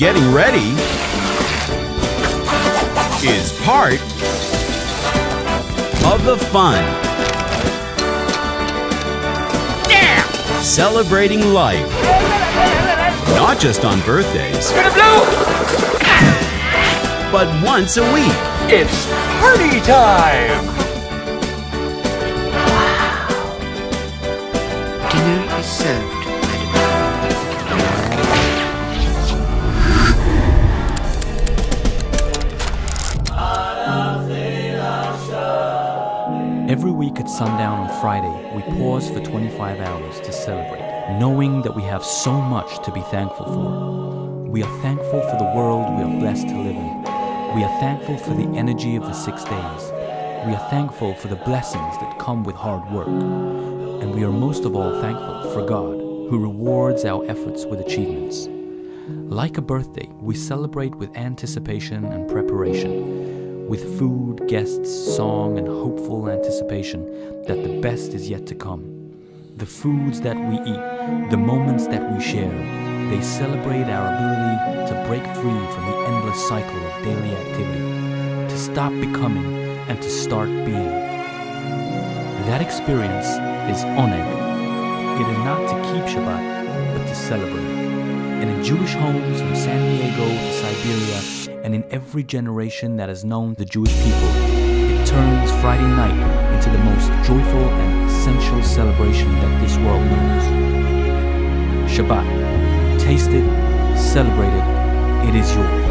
Getting ready is part of the fun. Yeah! Celebrating life. Not just on birthdays, but once a week. It's party time! Wow. Dinner is served, Every week at sundown on Friday, we pause for 25 hours to celebrate, knowing that we have so much to be thankful for. We are thankful for the world we are blessed to live in. We are thankful for the energy of the six days. We are thankful for the blessings that come with hard work. And we are most of all thankful for God, who rewards our efforts with achievements. Like a birthday, we celebrate with anticipation and preparation, with food, guests, song, and hopeful anticipation that the best is yet to come. The foods that we eat, the moments that we share, they celebrate our ability to break free from the endless cycle of daily activity, to stop becoming and to start being. That experience is oneg. It is not to keep Shabbat, but to celebrate it. And in Jewish homes from San Diego to Siberia, and in every generation that has known the Jewish people, it turns Friday night into the most joyful and essential celebration that this world knows. Shabbat. Taste it, celebrate it, it is yours.